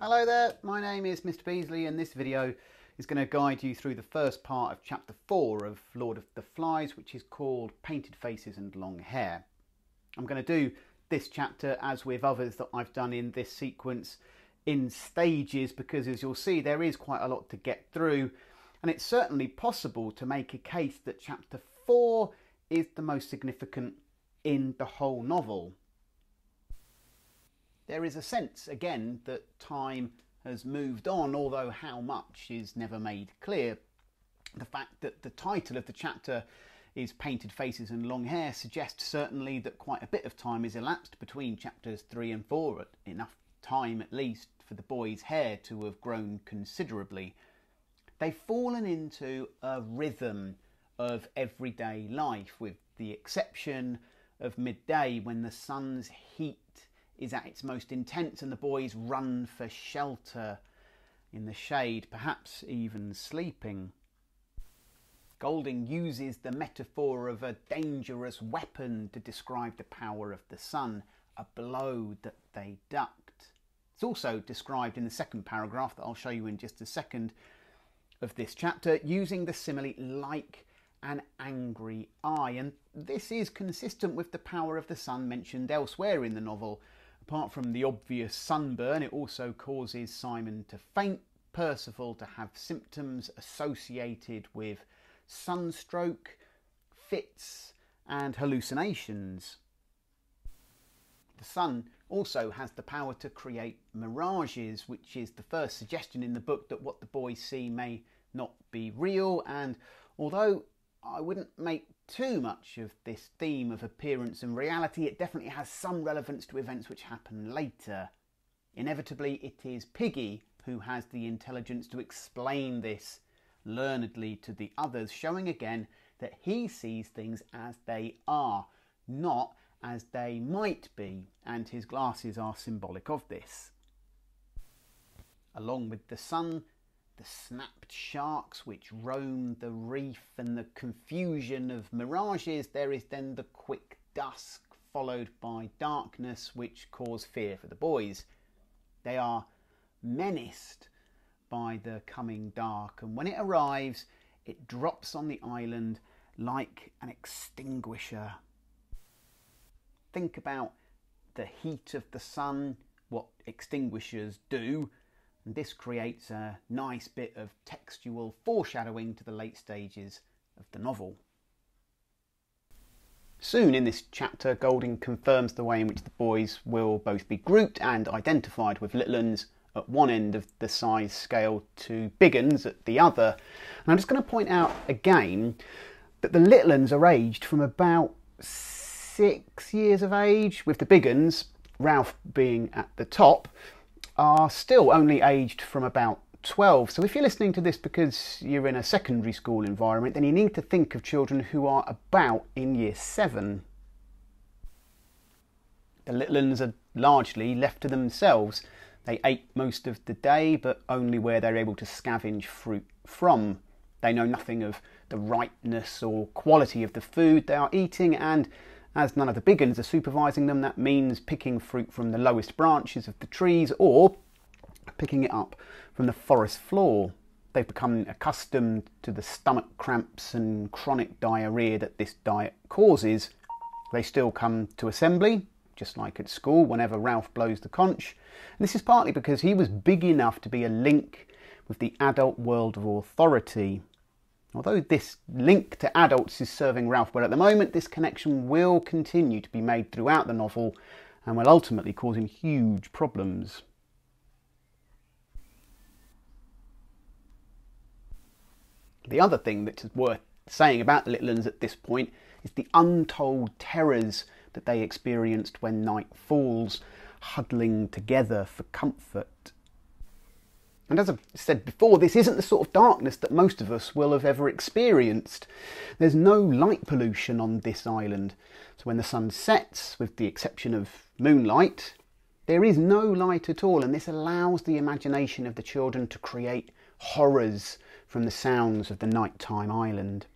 Hello there, my name is Mr. Beasley and this video is going to guide you through the first part of chapter 4 of Lord of the Flies which is called Painted Faces and Long Hair. I'm going to do this chapter as with others that I've done in this sequence in stages because as you'll see there is quite a lot to get through and it's certainly possible to make a case that chapter 4 is the most significant in the whole novel there is a sense, again, that time has moved on, although how much is never made clear. The fact that the title of the chapter is Painted Faces and Long Hair suggests certainly that quite a bit of time has elapsed between chapters 3 and 4, enough time at least for the boy's hair to have grown considerably. They've fallen into a rhythm of everyday life, with the exception of midday when the sun's heat is at its most intense and the boys run for shelter in the shade, perhaps even sleeping. Golding uses the metaphor of a dangerous weapon to describe the power of the sun, a blow that they ducked. It's also described in the second paragraph that I'll show you in just a second of this chapter, using the simile like an angry eye. And this is consistent with the power of the sun mentioned elsewhere in the novel, Apart from the obvious sunburn, it also causes Simon to faint, Percival to have symptoms associated with sunstroke, fits, and hallucinations. The sun also has the power to create mirages, which is the first suggestion in the book that what the boys see may not be real. And although I wouldn't make too much of this theme of appearance and reality. It definitely has some relevance to events which happen later. Inevitably, it is Piggy who has the intelligence to explain this learnedly to the others, showing again that he sees things as they are, not as they might be, and his glasses are symbolic of this. Along with the sun, the snapped sharks which roam the reef and the confusion of mirages, there is then the quick dusk followed by darkness which cause fear for the boys. They are menaced by the coming dark, and when it arrives, it drops on the island like an extinguisher. Think about the heat of the sun, what extinguishers do, and this creates a nice bit of textual foreshadowing to the late stages of the novel. Soon in this chapter, Golding confirms the way in which the boys will both be grouped and identified with little uns at one end of the size scale to big uns at the other. And I'm just going to point out again that the little uns are aged from about six years of age, with the big uns, Ralph being at the top, are still only aged from about 12. So if you're listening to this because you're in a secondary school environment, then you need to think of children who are about in year 7. The little ones are largely left to themselves. They ate most of the day, but only where they're able to scavenge fruit from. They know nothing of the ripeness or quality of the food they are eating, and as none of the big ones are supervising them, that means picking fruit from the lowest branches of the trees or picking it up from the forest floor. They've become accustomed to the stomach cramps and chronic diarrhea that this diet causes. They still come to assembly, just like at school, whenever Ralph blows the conch. And this is partly because he was big enough to be a link with the adult world of authority. Although this link to adults is serving Ralph well at the moment, this connection will continue to be made throughout the novel and will ultimately cause him huge problems. The other thing that is worth saying about the Little Uns at this point is the untold terrors that they experienced when night falls, huddling together for comfort and as I've said before, this isn't the sort of darkness that most of us will have ever experienced. There's no light pollution on this island. So when the sun sets, with the exception of moonlight, there is no light at all, and this allows the imagination of the children to create horrors from the sounds of the nighttime island.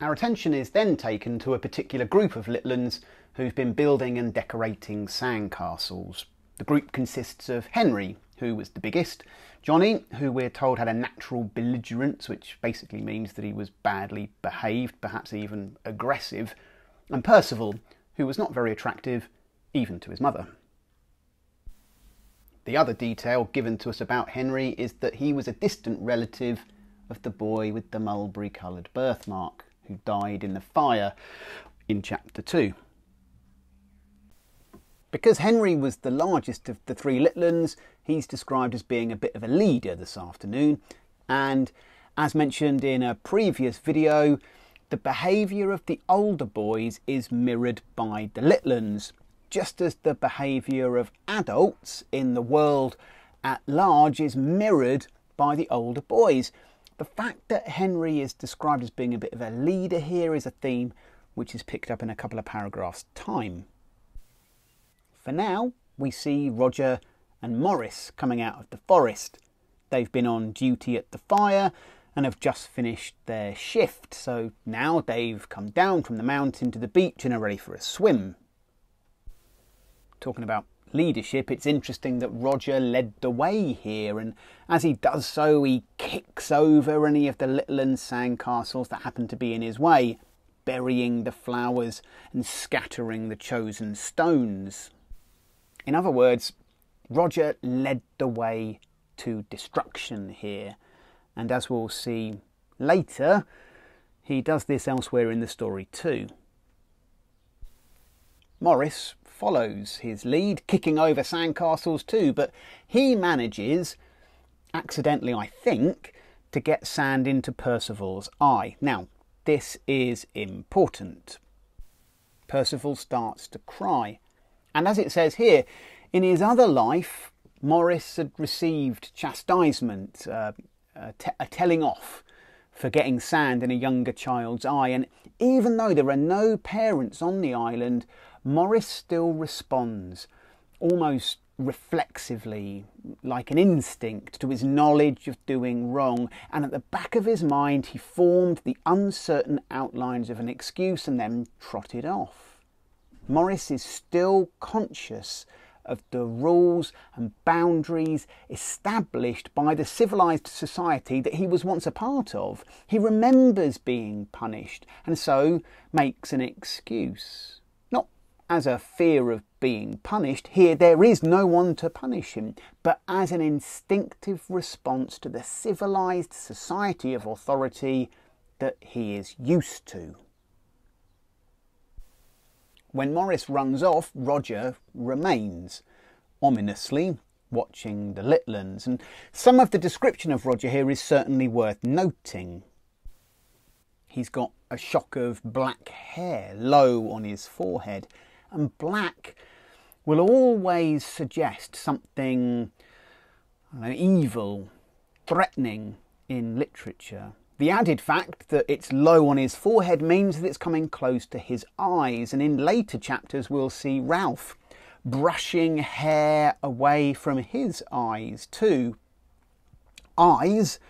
Our attention is then taken to a particular group of little uns who've been building and decorating sandcastles. The group consists of Henry, who was the biggest, Johnny, who we're told had a natural belligerence, which basically means that he was badly behaved, perhaps even aggressive, and Percival, who was not very attractive, even to his mother. The other detail given to us about Henry is that he was a distant relative of the boy with the mulberry coloured birthmark who died in the fire in chapter 2. Because Henry was the largest of the three littluns, he's described as being a bit of a leader this afternoon. And as mentioned in a previous video, the behaviour of the older boys is mirrored by the littluns, just as the behaviour of adults in the world at large is mirrored by the older boys. The fact that Henry is described as being a bit of a leader here is a theme which is picked up in a couple of paragraphs' time. For now, we see Roger and Maurice coming out of the forest. They've been on duty at the fire and have just finished their shift, so now they've come down from the mountain to the beach and are ready for a swim talking about leadership, it's interesting that Roger led the way here, and as he does so, he kicks over any of the little and sandcastles that happen to be in his way, burying the flowers and scattering the chosen stones. In other words, Roger led the way to destruction here, and as we'll see later, he does this elsewhere in the story too. Maurice follows his lead, kicking over sandcastles too, but he manages, accidentally I think, to get sand into Percival's eye. Now, this is important. Percival starts to cry. And as it says here, in his other life, Maurice had received chastisement, uh, a, t- a telling off for getting sand in a younger child's eye. And even though there are no parents on the island, Maurice still responds almost reflexively, like an instinct, to his knowledge of doing wrong, and at the back of his mind he formed the uncertain outlines of an excuse and then trotted off. Maurice is still conscious of the rules and boundaries established by the civilized society that he was once a part of. He remembers being punished and so makes an excuse Not as a fear of being punished, here there is no one to punish him, but as an instinctive response to the civilized society of authority that he is used to. When Maurice runs off, Roger remains, ominously watching the littluns, and some of the description of Roger here is certainly worth noting. He's got a shock of black hair low on his forehead, and black will always suggest something know, evil, threatening in literature. The added fact that it's low on his forehead means that it's coming close to his eyes, and in later chapters we'll see Ralph brushing hair away from his eyes too. Eyes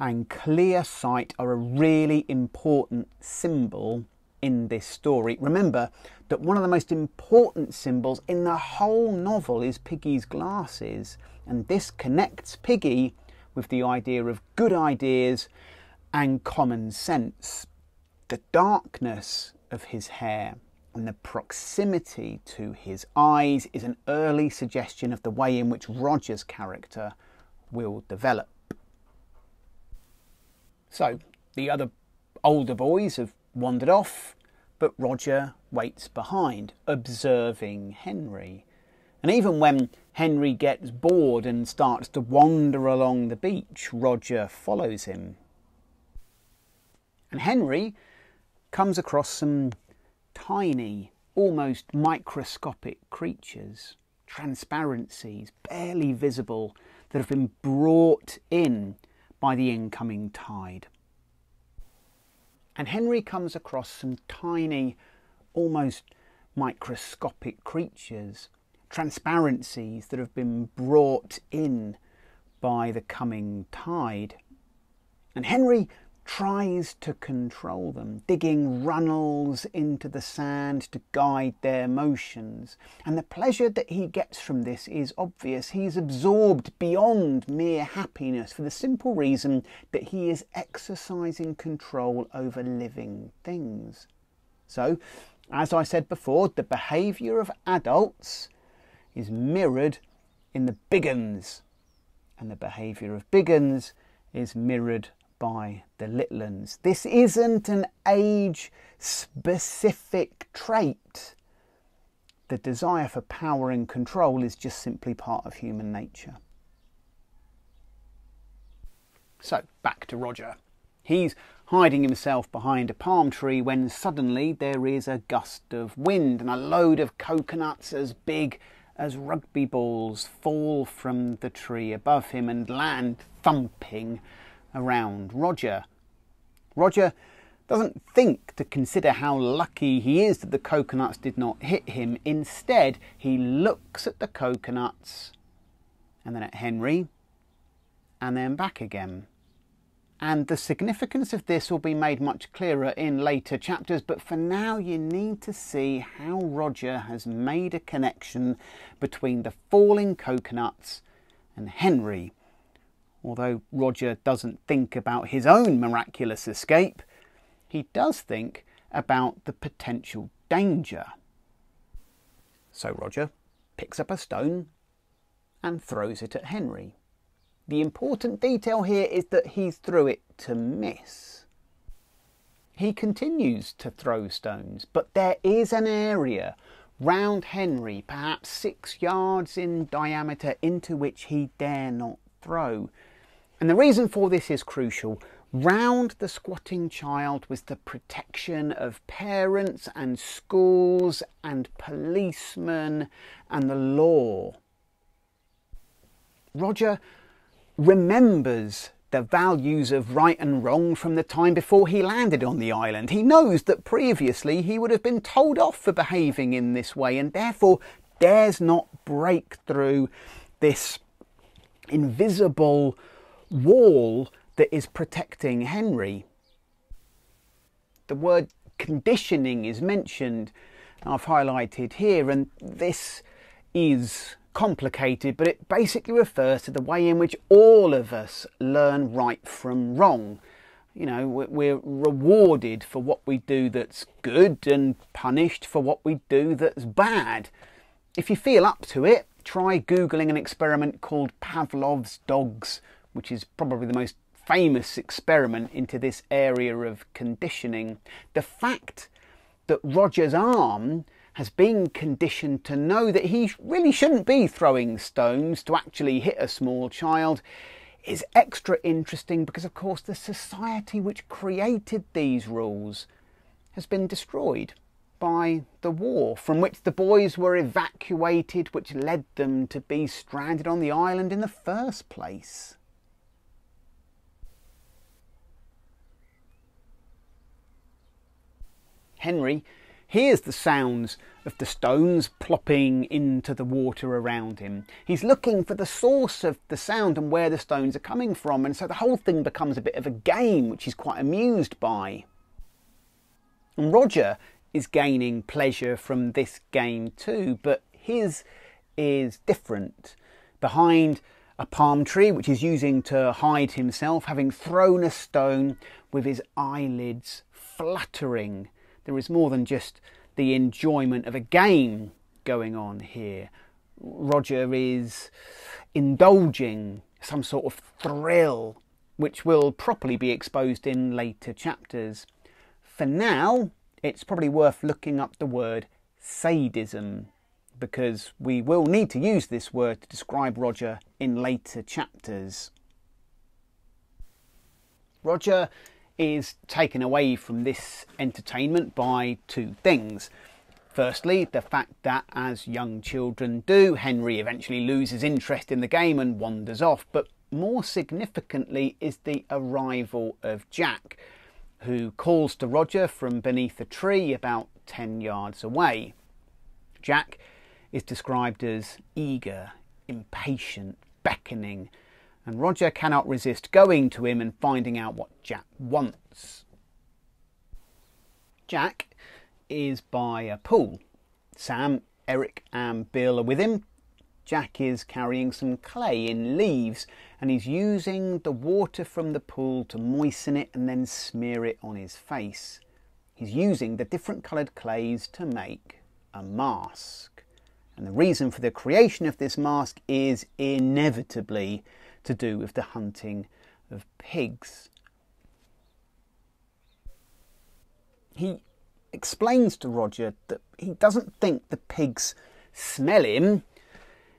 and clear sight are a really important symbol in this story. Remember that one of the most important symbols in the whole novel is Piggy's glasses, and this connects Piggy with the idea of good ideas and common sense. The darkness of his hair and the proximity to his eyes is an early suggestion of the way in which Roger's character will develop. So, the other older boys have wandered off, but Roger waits behind, observing Henry. And even when Henry gets bored and starts to wander along the beach, Roger follows him. And Henry comes across some tiny, almost microscopic creatures, transparencies, barely visible, that have been brought in by the incoming tide and Henry comes across some tiny, almost microscopic creatures, transparencies that have been brought in by the coming tide. And Henry tries to control them, digging runnels into the sand to guide their motions. And the pleasure that he gets from this is obvious. He is absorbed beyond mere happiness for the simple reason that he is exercising control over living things. So, as I said before, the behaviour of adults is mirrored in the big uns, and the behaviour of big uns is mirrored by the little uns. This isn't an age specific trait. The desire for power and control is just simply part of human nature. So, back to Roger. He's hiding himself behind a palm tree when suddenly there is a gust of wind and a load of coconuts as big as rugby balls fall from the tree above him and land thumping around Roger. Roger doesn't think to consider how lucky he is that the coconuts did not hit him. Instead, he looks at the coconuts and then at Henry and then back again. And the significance of this will be made much clearer in later chapters, but for now you need to see how Roger has made a connection between the falling coconuts and Henry Although Roger doesn't think about his own miraculous escape, he does think about the potential danger. So Roger picks up a stone and throws it at Henry. The important detail here is that he threw it to miss. He continues to throw stones, but there is an area round Henry, perhaps six yards in diameter, into which he dare not throw. And the reason for this is crucial. Round the squatting child was the protection of parents and schools and policemen and the law. Roger remembers the values of right and wrong from the time before he landed on the island. He knows that previously he would have been told off for behaving in this way and therefore dares not break through this invisible wall that is protecting Henry. The word conditioning is mentioned, I've highlighted here, and this is complicated, but it basically refers to the way in which all of us learn right from wrong. You know, we're rewarded for what we do that's good and punished for what we do that's bad. If you feel up to it, try Googling an experiment called Pavlov's dogs which is probably the most famous experiment into this area of conditioning. The fact that Roger's arm has been conditioned to know that he really shouldn't be throwing stones to actually hit a small child is extra interesting because, of course, the society which created these rules has been destroyed by the war, from which the boys were evacuated, which led them to be stranded on the island in the first place. Henry hears the sounds of the stones plopping into the water around him. He's looking for the source of the sound and where the stones are coming from, and so the whole thing becomes a bit of a game, which he's quite amused by. And Roger is gaining pleasure from this game too, but his is different. Behind a palm tree, which he's using to hide himself, having thrown a stone with his eyelids fluttering there is more than just the enjoyment of a game going on here. Roger is indulging some sort of thrill, which will properly be exposed in later chapters. For now, it's probably worth looking up the word sadism because we will need to use this word to describe Roger in later chapters. Roger is taken away from this entertainment by two things. Firstly, the fact that, as young children do, Henry eventually loses interest in the game and wanders off, but more significantly is the arrival of Jack, who calls to Roger from beneath a tree about 10 yards away. Jack is described as eager, impatient, beckoning, and Roger cannot resist going to him and finding out what Jack wants. Jack is by a pool. Sam, Eric, and Bill are with him. Jack is carrying some clay in leaves and he's using the water from the pool to moisten it and then smear it on his face. He's using the different coloured clays to make a mask. And the reason for the creation of this mask is inevitably to do with the hunting of pigs. He explains to Roger that he doesn't think the pigs smell him,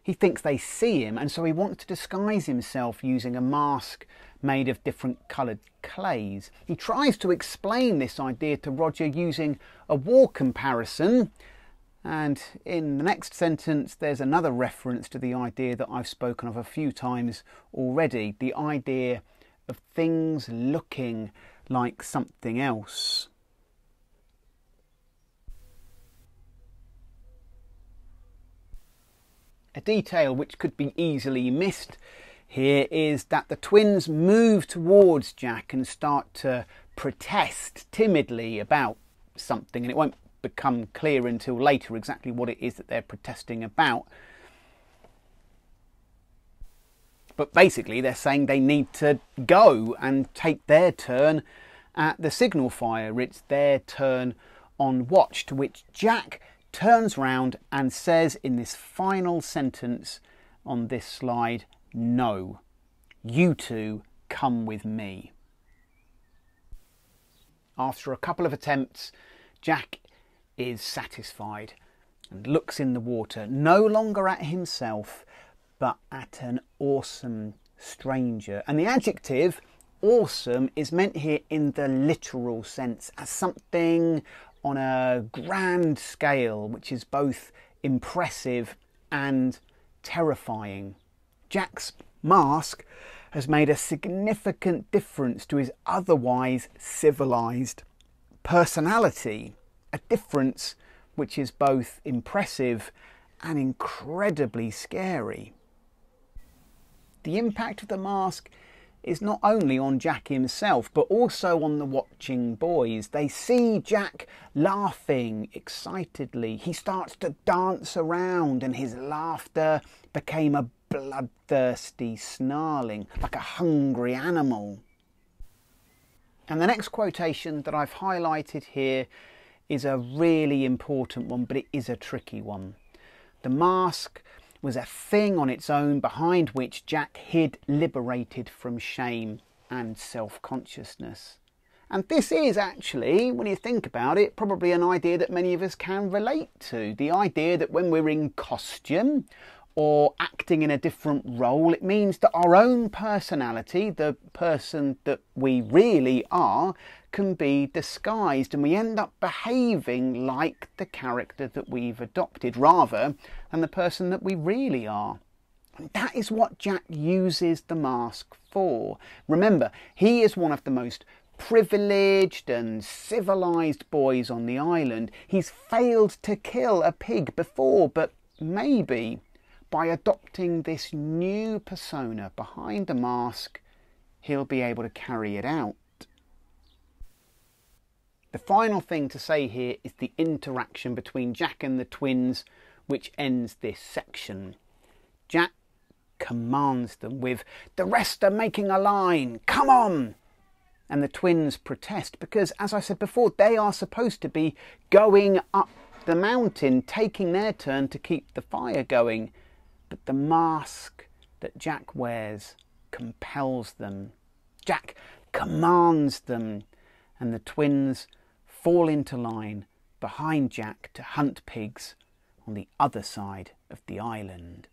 he thinks they see him, and so he wants to disguise himself using a mask made of different coloured clays. He tries to explain this idea to Roger using a war comparison, and in the next sentence, there's another reference to the idea that I've spoken of a few times already the idea of things looking like something else. A detail which could be easily missed here is that the twins move towards Jack and start to protest timidly about something, and it won't become clear until later exactly what it is that they're protesting about. But basically, they're saying they need to go and take their turn at the signal fire. It's their turn on watch, to which Jack turns round and says in this final sentence on this slide, No, you two come with me. After a couple of attempts, Jack is satisfied and looks in the water, no longer at himself, but at an awesome stranger. And the adjective awesome is meant here in the literal sense as something on a grand scale, which is both impressive and terrifying. Jack's mask has made a significant difference to his otherwise civilised personality, a difference which is both impressive and incredibly scary. The impact of the mask is not only on Jack himself, but also on the watching boys. They see Jack laughing excitedly. He starts to dance around, and his laughter became a bloodthirsty snarling, like a hungry animal. And the next quotation that I've highlighted here is a really important one, but it is a tricky one. The mask was a thing on its own behind which Jack hid liberated from shame and self consciousness. And this is actually, when you think about it, probably an idea that many of us can relate to. The idea that when we're in costume or acting in a different role, it means that our own personality, the person that we really are, can be disguised and we end up behaving like the character that we've adopted rather than the person that we really are. That is what Jack uses the mask for. Remember, he is one of the most privileged and civilized boys on the island. He's failed to kill a pig before, but maybe by adopting this new persona behind the mask, he'll be able to carry it out. The final thing to say here is the interaction between Jack and the twins, which ends this section. Jack commands them with, The rest are making a line, come on! And the twins protest because, as I said before, they are supposed to be going up the mountain, taking their turn to keep the fire going. But the mask that Jack wears compels them. Jack commands them, and the twins fall into line behind Jack to hunt pigs on the other side of the island.